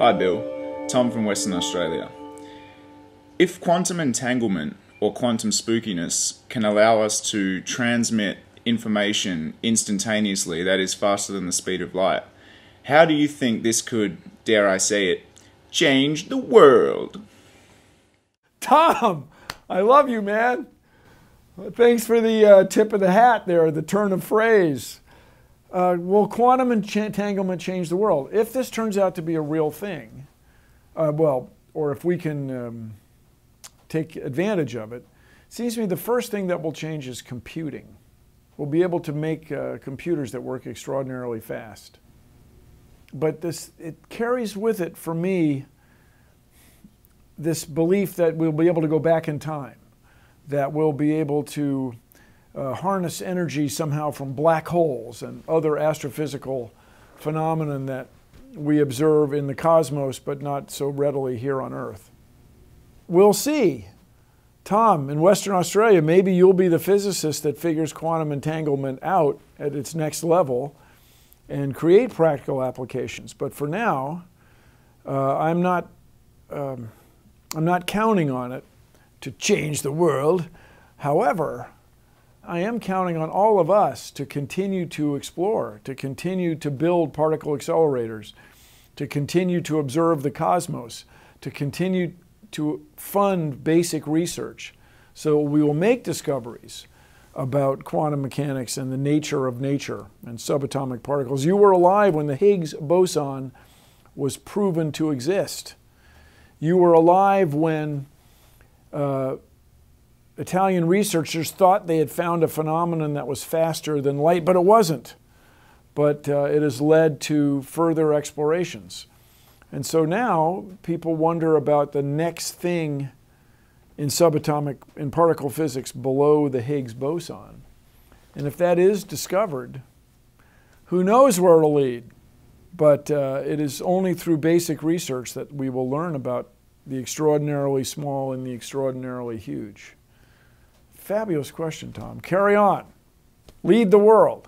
Hi, Bill. Tom from Western Australia. If quantum entanglement or quantum spookiness can allow us to transmit information instantaneously, that is, faster than the speed of light, how do you think this could, dare I say it, change the world? Tom, I love you, man. Thanks for the uh, tip of the hat there, the turn of phrase. Uh, will quantum entanglement change the world? If this turns out to be a real thing, uh, well, or if we can um, take advantage of it, seems to me the first thing that will change is computing. We'll be able to make uh, computers that work extraordinarily fast. But this, it carries with it, for me, this belief that we'll be able to go back in time, that we'll be able to uh, harness energy somehow from black holes and other astrophysical phenomenon that we observe in the cosmos but not so readily here on Earth. We'll see. Tom, in Western Australia, maybe you'll be the physicist that figures quantum entanglement out at its next level and create practical applications. But for now, uh, I'm not um, I'm not counting on it to change the world. However, I am counting on all of us to continue to explore, to continue to build particle accelerators, to continue to observe the cosmos, to continue to fund basic research. So we will make discoveries about quantum mechanics and the nature of nature and subatomic particles. You were alive when the Higgs boson was proven to exist. You were alive when uh, Italian researchers thought they had found a phenomenon that was faster than light, but it wasn't. But uh, it has led to further explorations. And so now people wonder about the next thing in subatomic, in particle physics below the Higgs boson. And if that is discovered, who knows where it'll lead? But uh, it is only through basic research that we will learn about the extraordinarily small and the extraordinarily huge. Fabulous question, Tom. Carry on. Lead the world.